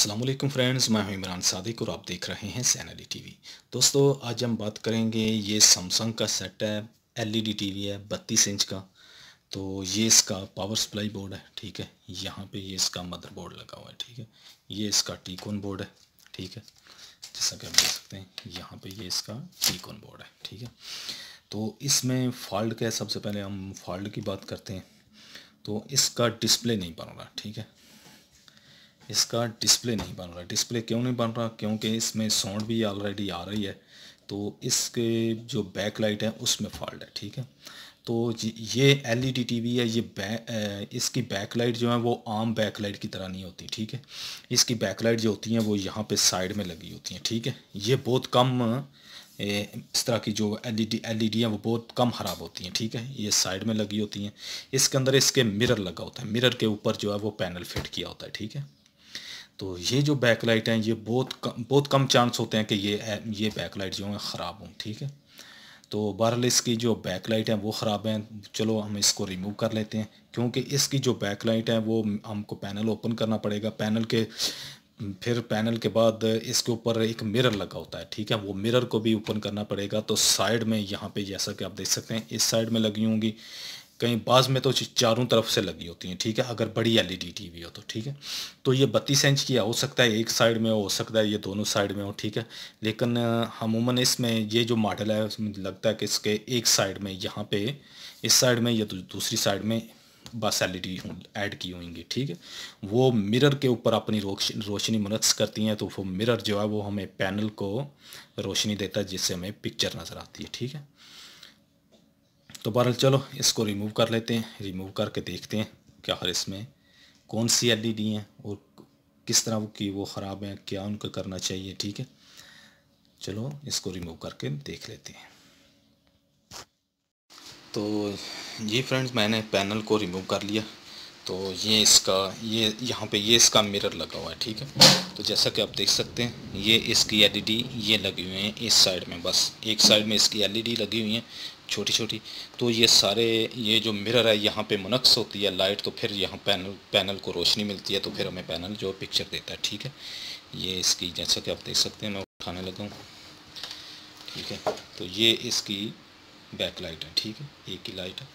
Aslam friends, मैं हूँ इमरान सादिक और आप देख रहे हैं सैनली टीवी। दोस्तों, आज हम बात करेंगे ये सैमसंग का सेट है एलईडी टीवी है, बत्तीस इंच का। तो ये इसका पावर सप्लाई बोर्ड है, ठीक है? यहाँ पे ये इसका मदरबोर्ड लगा हुआ है, ठीक है? ये इसका टीकोन बोर्ड है, ठीक है? जैसा कि आप देख सकते हैं, यहाँ पे ये इसका टीकोन बोर्ड है, ठीक है? तो इसमें फॉल्ट क्या है, सबसे पहले हम फॉल्ट की बात करते हैं। तो इसका डिस्प्ले नहीं बन रहा, ठीक है? इसका डिस्प्ले नहीं बन रहा। डिस्प्ले क्यों नहीं बन रहा? क्योंकि इसमें साउंड भी ऑलरेडी आ रही है। तो इसके जो बैक लाइट है, उसमें फॉल्ट है, ठीक है? तो ये एलईडी टीवी है, ये बै इसकी बैक लाइट जो है, वो आम बैक लाइट की तरह नहीं होती, ठीक है? इसकी बैक लाइट जो होती हैं, वो यहाँ पे साइड में लगी होती हैं, ठीक है? ये बहुत कम इस तरह की जो एलईडी एलईडी हैं, वो बहुत कम ख़राब होती हैं, ठीक है? ये साइड में लगी होती हैं। इसके अंदर इसके मिरर लगा होता है। मिरर के ऊपर जो है, वो पैनल फिट किया होता है, ठीक है? तो ये जो बैक लाइट हैं, ये बहुत कम बहुत कम चांस होते हैं कि ये ये बैक लाइट जो है ख़राब हों, ठीक है? तो बहरहाल इसकी जो बैक लाइट है, वो ख़राब हैं। चलो, हम इसको रिमूव कर लेते हैं, क्योंकि इसकी जो बैक लाइट है, वो हमको पैनल ओपन करना पड़ेगा। पैनल के, फिर पैनल के बाद इसके ऊपर एक मिरर लगा होता है, ठीक है? वो मिरर को भी ओपन करना पड़ेगा। तो साइड में यहाँ पे, जैसा कि आप देख सकते हैं, इस साइड में लगी होंगी। कहीं बाज में तो चारों तरफ़ से लगी होती हैं, ठीक है? अगर बड़ी एल एलईडी टीवी हो तो ठीक है? तो ये बत्तीस इंच की हो सकता है एक साइड में हो सकता है ये दोनों साइड में हो, ठीक है? लेकिन अमूमन इसमें ये जो मॉडल है, उसमें लगता है कि इसके एक साइड में, यहाँ पे, इस साइड में या दूसरी साइड में बस एल ई ऐड की होंगी, ठीक है? वो मिरर के ऊपर अपनी रोशनी मुनस करती हैं तो वो मिरर जो है, वो हमें पैनल को रोशनी देता है, जिससे हमें पिक्चर नज़र आती है, ठीक है? तो बहरहाल चलो, इसको रिमूव कर लेते हैं। रिमूव करके देखते हैं क्या हर इसमें। कौन सी एलईडी हैं और किस तरह की वो ख़राब हैं, क्या उनको करना चाहिए, ठीक है? चलो, इसको रिमूव करके देख लेते हैं। तो ये फ्रेंड्स मैंने पैनल को रिमूव कर लिया। तो ये इसका, ये यहाँ पे, ये इसका मिरर लगा हुआ है, ठीक है? तो जैसा कि आप देख सकते हैं, ये इसकी एलईडी ये लगी हुई हैं इस साइड में, बस। एक साइड में इसकी एलईडी लगी हुई हैं छोटी छोटी तो ये सारे, ये जो मिरर है, यहाँ पे मुनक्स होती है लाइट तो फिर यहाँ पैनल पैनल को रोशनी मिलती है तो फिर हमें पैनल जो पिक्चर देता है, ठीक है? ये इसकी, जैसा कि आप देख सकते हैं, मैं उठाने लगा हूँ, ठीक है? तो ये इसकी बैक लाइट है, ठीक है? एक ही लाइट है।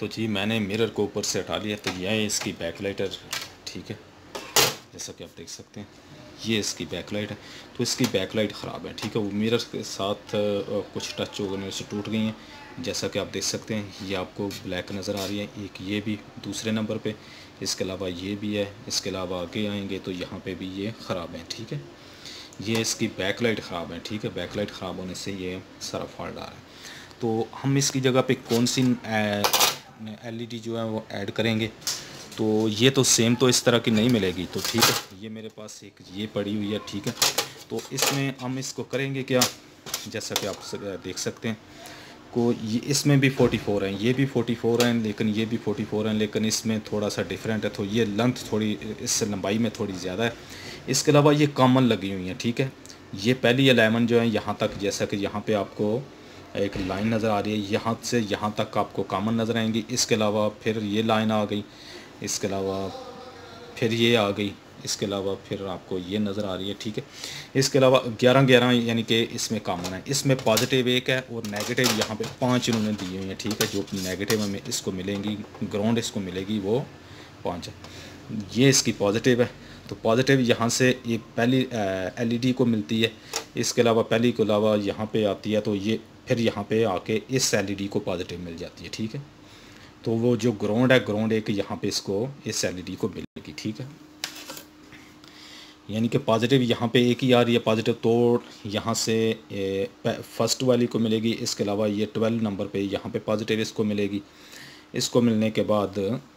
तो जी, मैंने मिरर को ऊपर से हटा लिया तो यह इसकी बैक लाइट है ठीक है? जैसा कि आप देख सकते हैं। ये इसकी बैकलाइट है। तो इसकी बैकलाइट ख़राब है, ठीक है? वो मिरर के साथ कुछ टच हो से टूट गई हैं। जैसा कि आप देख सकते हैं, ये आपको ब्लैक नज़र आ रही है। एक ये भी दूसरे नंबर पे, इसके अलावा ये भी है। इसके अलावा आगे आएँगे तो यहाँ पे भी ये ख़राब है, ठीक है? ये इसकी बैकलाइट ख़राब है, ठीक है? बैकलाइट ख़राब होने से ये सारा फॉल्ट आ रहा है। तो हम इसकी जगह पे कौन सी एलईडी जो है वो ऐड करेंगे? तो ये तो सेम तो इस तरह की नहीं मिलेगी। तो ठीक है, ये मेरे पास एक ये पड़ी हुई है, ठीक है। तो इसमें हम इसको करेंगे क्या? जैसा कि आप देख सकते हैं, को ये इसमें भी 44 हैं, ये भी 44 हैं, लेकिन ये भी 44 हैं, लेकिन इसमें थोड़ा सा डिफरेंट है। तो ये लेंथ थोड़ी, इस लंबाई में थोड़ी ज़्यादा है। इसके अलावा ये कॉमन लगी हुई हैं, ठीक है। ये पहली एलेवन जो है, यहाँ तक, जैसा कि यहाँ पे आपको एक लाइन नज़र आ रही है, यहाँ से यहाँ तक आपको कॉमन नज़र आएँगी। इसके अलावा फिर ये लाइन आ गई। इसके अलावा फिर ये आ गई। इसके अलावा फिर आपको ये नज़र आ रही है, ठीक है? इसके अलावा ग्यारह ग्यारह यानी कि इसमें कॉमन है। इसमें पॉजिटिव एक है और नेगेटिव यहाँ पे पाँच इन्होंने दिए हुए हैं, ठीक है? जो नेगेटिव हमें इसको मिलेंगी ग्राउंड इसको मिलेगी, वो पाँच है। ये इसकी पॉजिटिव है। तो पॉजिटिव यहाँ से ये पहली एलईडी को मिलती है। इसके अलावा पहली के अलावा यहाँ पे आती है तो ये फिर यहाँ पे आके इस एलईडी को पॉजिटिव मिल जाती है, ठीक है? तो वो जो ग्राउंड है ग्राउंड एक यहाँ पे इसको, इस एल को मिलेगी, ठीक है? यानी कि पॉजिटिव यहाँ पे एक ही आ रही है पॉजिटिव तो यहाँ से फ़र्स्ट वाली को मिलेगी, इसके अलावा ये ट्वेल्व नंबर पे यहाँ पे पॉजिटिव इसको मिलेगी। इसको मिलने के बाद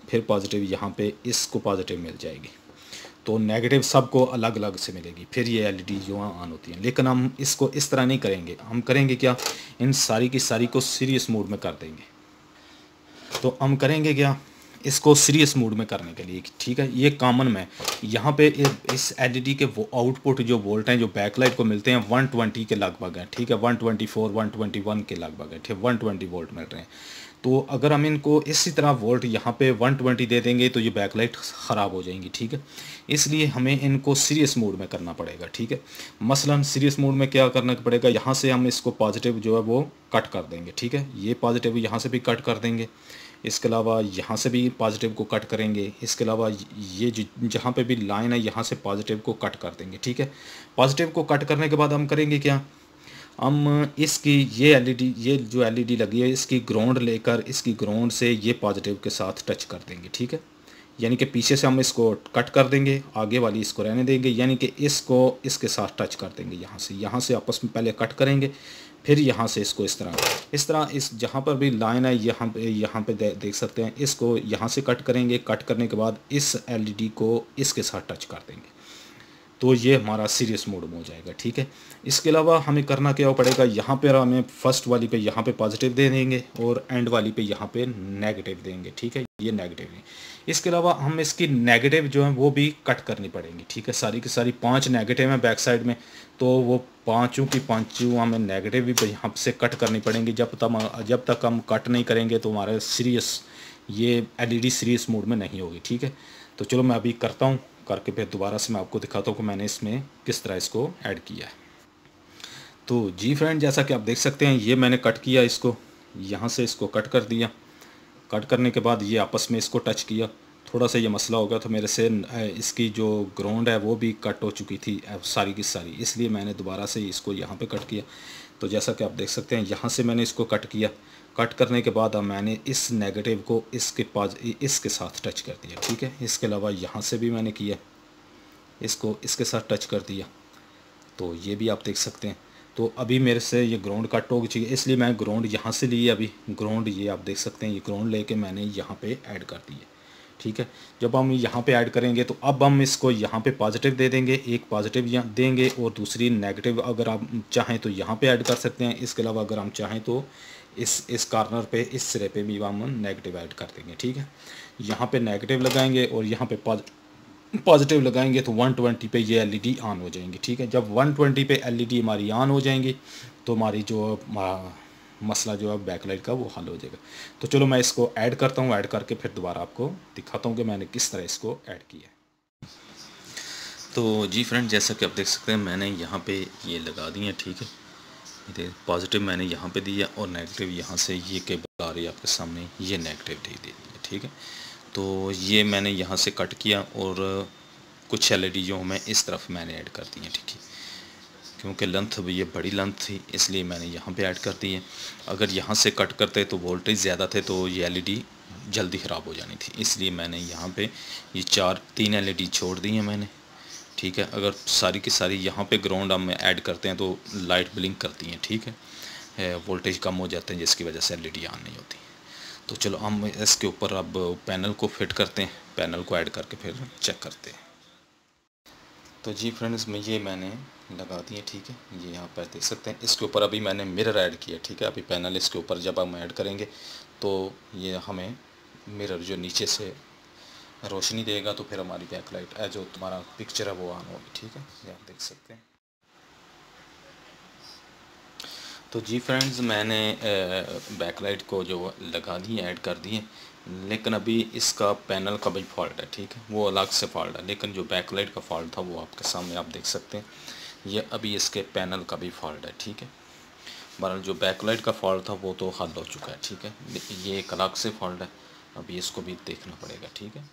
फिर पॉजिटिव यहाँ पे इसको पॉजिटिव मिल जाएगी। तो नेगेटिव सबको अलग अलग से मिलेगी, फिर ये एलईडी जो ऑन होती हैं। लेकिन हम इसको इस तरह नहीं करेंगे। हम करेंगे क्या? इन सारी की सारी को सीरियस मोड में कर देंगे। तो हम करेंगे क्या? इसको सीरियस मूड में करने के लिए, ठीक है? ये कॉमन में, यहाँ पे इस एलईडी के वो आउटपुट जो वोल्ट हैं, जो बैकलाइट को मिलते हैं 120 के लगभग हैं, ठीक है? 124 121 के लगभग है, ठीक 120 वोल्ट मिल रहे हैं। तो अगर हम इनको इसी तरह वोल्ट यहाँ पे 120 दे देंगे तो ये बैकलाइट ख़राब हो जाएँगी, ठीक है? इसलिए हमें इनको सीरियस मोड में करना पड़ेगा, ठीक है? मसलन सीरियस मोड में क्या करना पड़ेगा? यहाँ से हम इसको पॉजिटिव जो है वो कट कर देंगे, ठीक है? ये पॉजिटिव यहाँ से भी कट कर देंगे। इसके अलावा यहाँ से भी पॉजिटिव को कट करेंगे। इसके अलावा ये जहाँ पे भी लाइन है, यहाँ से पॉजिटिव को कट कर देंगे, ठीक है? पॉजिटिव को कट करने के बाद हम करेंगे क्या? हम इसकी ये एलईडी ये जो एलईडी लगी है, इसकी ग्राउंड लेकर, इसकी ग्राउंड से ये पॉजिटिव के साथ टच कर देंगे, ठीक है? यानी कि पीछे से हम इसको कट कर देंगे, आगे वाली इसको रहने देंगे, यानी कि इसको, इसके साथ टच कर देंगे यहाँ से। यहाँ से आपस में पहले कट करेंगे फिर यहाँ से इसको इस तरह इस तरह इस जहाँ पर भी लाइन है यहाँ पे यहाँ पे दे, देख सकते हैं इसको यहाँ से कट करेंगे। कट करने के बाद इस एलईडी को इसके साथ टच कर देंगे। तो ये हमारा सीरियस मोड में हो जाएगा, ठीक है? इसके अलावा हमें करना क्या पड़ेगा? यहाँ पर हमें फ़र्स्ट वाली पे यहाँ पे पॉजिटिव दे देंगे और एंड वाली पे यहाँ पे नेगेटिव देंगे, ठीक है? ये नेगेटिव है। इसके अलावा हम इसकी नेगेटिव जो है वो भी कट करनी पड़ेंगी, ठीक है? सारी की सारी पाँच नेगेटिव हैं बैक साइड में तो वो पाँचों की पाँचों हमें नेगेटिव भी यहाँ से कट करनी पड़ेंगी। जब तक जब तक हम कट नहीं करेंगे तो हमारे सीरियस ये एलईडी सीरियस मोड में नहीं होगी, ठीक है? तो चलो मैं अभी करता हूँ। करके फिर दोबारा से मैं आपको दिखाता हूँ कि मैंने इसमें किस तरह इसको ऐड किया है। तो जी फ्रेंड जैसा कि आप देख सकते हैं, ये मैंने कट किया इसको। यहाँ से इसको कट कर दिया। कट करने के बाद ये आपस में इसको टच किया। थोड़ा सा ये मसला हो गया तो मेरे से। इसकी जो ग्राउंड है, वो भी कट हो चुकी थी सारी की सारी। इसलिए मैंने दोबारा से इसको यहाँ पे कट किया। तो जैसा कि आप देख सकते हैं, यहाँ से मैंने इसको कट किया। कट करने के बाद अब मैंने इस नेगेटिव को इसके पास, इसके साथ टच कर दिया, ठीक है? इसके अलावा यहाँ से भी मैंने किया, इसको इसके साथ टच कर दिया। तो ये भी आप देख सकते हैं। तो अभी मेरे से ये ग्राउंड कट हो चाहिए इसलिए मैं ग्राउंड यहाँ से लिए अभी। ग्राउंड ये आप देख सकते हैं, ये ग्राउंड लेके मैंने यहाँ पे ऐड कर दिए ठीक है? जब हम यहाँ पे ऐड करेंगे तो अब हम इसको यहाँ पे पॉजिटिव दे देंगे, एक पॉजिटिव यहाँ देंगे और दूसरी नेगेटिव अगर आप चाहें तो यहाँ पे ऐड कर सकते हैं। इसके अलावा अगर हम चाहें तो इस इस कॉर्नर पे, इस सिरे पे भी हम नेगेटिव ऐड कर देंगे, ठीक है? यहाँ पे नेगेटिव लगाएँगे और यहाँ पे पॉजिटिव लगाएँगे तो 120 पे ये एलईडी ऑन हो जाएँगी, ठीक है? जब 120 पे एलईडी हमारी ऑन हो जाएँगी तो हमारी जो मसला जो है बैकलाइट का वो हल हो जाएगा। तो चलो मैं इसको ऐड करता हूँ ऐड करके फिर दोबारा आपको दिखाता हूँ कि मैंने किस तरह इसको ऐड किया है। तो जी फ्रेंड जैसा कि आप देख सकते हैं, मैंने यहाँ पे ये लगा दिए ठीक है? पॉजिटिव मैंने यहाँ पे दिया और नेगेटिव यहाँ से ये केबल आ रही है आपके सामने, ये नेगेटिव दे दी ठीक है? तो ये मैंने यहाँ से कट किया और कुछ एलईडी जो मैं इस तरफ़ मैंने ऐड कर दी है, ठीक है? क्योंकि लेंथ भी ये बड़ी लेंथ थी, इसलिए मैंने यहाँ पे ऐड कर दी है। अगर यहाँ से कट करते तो वोल्टेज ज़्यादा थे तो ये एलईडी जल्दी ख़राब हो जानी थी, इसलिए मैंने यहाँ पे ये चार, तीन एलईडी छोड़ दी हैं मैंने। ठीक है? अगर सारी की सारी यहाँ पे ग्राउंड हम ऐड करते हैं तो लाइट ब्लिंक करती हैं, ठीक है? वोल्टेज कम हो जाते हैं, जिसकी वजह से एल ई ऑन नहीं होती। तो चलो हम इसके ऊपर अब पैनल को फिट करते हैं। पैनल को ऐड करके फिर चेक करते हैं। तो जी फ्रेंड्स में ये मैंने लगा दिए ठीक है? ये यहाँ पर देख सकते हैं। इसके ऊपर अभी मैंने मिरर ऐड किया, ठीक है? अभी पैनल इसके ऊपर जब हम ऐड करेंगे तो ये हमें मिरर जो नीचे से रोशनी देगा तो फिर हमारी बैकलाइट जो तुम्हारा पिक्चर है वो ऑन होगी, ठीक है? ये आप देख सकते हैं। तो जी फ्रेंड्स मैंने बैकलाइट को जो लगा दी ऐड कर दिए लेकिन अभी इसका पैनल का भी फॉल्ट है, ठीक है? वो अलग से फॉल्ट है, लेकिन जो बैकलाइट का फॉल्ट था वो आपके सामने आप देख सकते हैं। ये अभी इसके पैनल का भी फॉल्ट है, ठीक है? बहरहाल, जो बैकलाइट का फॉल्ट था वो तो हल हो चुका है, ठीक है? ये एक अलग से फॉल्ट है, अभी इसको भी देखना पड़ेगा, ठीक है?